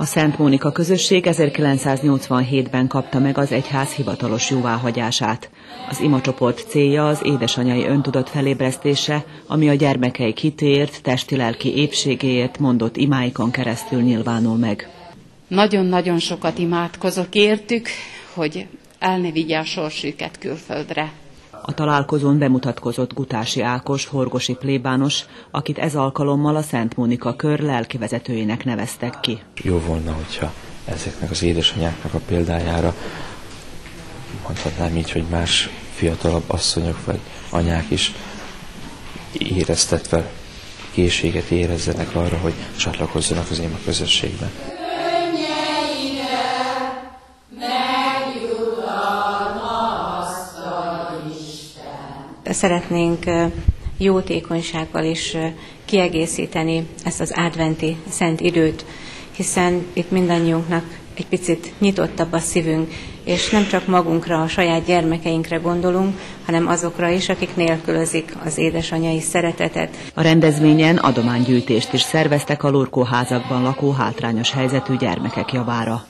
A Szent Mónika közösség 1987-ben kapta meg az egyház hivatalos jóváhagyását. Az imacsoport célja az édesanyai öntudat felébresztése, ami a gyermekei kitért, testi-lelki épségéért mondott imáikon keresztül nyilvánul meg. Nagyon-nagyon sokat imádkozok értük, hogy el ne vigye a sorsüket külföldre. A találkozón bemutatkozott Gutási Ákos, horgosi plébános, akit ez alkalommal a Szent Mónika kör lelkivezetőjének neveztek ki. Jó volna, hogyha ezeknek az édesanyáknak a példájára mondhatnám így, hogy más fiatalabb asszonyok vagy anyák is éreztetve készséget érezzenek arra, hogy csatlakozzanak az éma közösségbe. Szeretnénk jótékonysággal is kiegészíteni ezt az adventi szent időt, hiszen itt mindannyiunknak egy picit nyitottabb a szívünk, és nem csak magunkra, a saját gyermekeinkre gondolunk, hanem azokra is, akik nélkülözik az édesanyai szeretetet. A rendezvényen adománygyűjtést is szerveztek a lurkóházakban lakó hátrányos helyzetű gyermekek javára.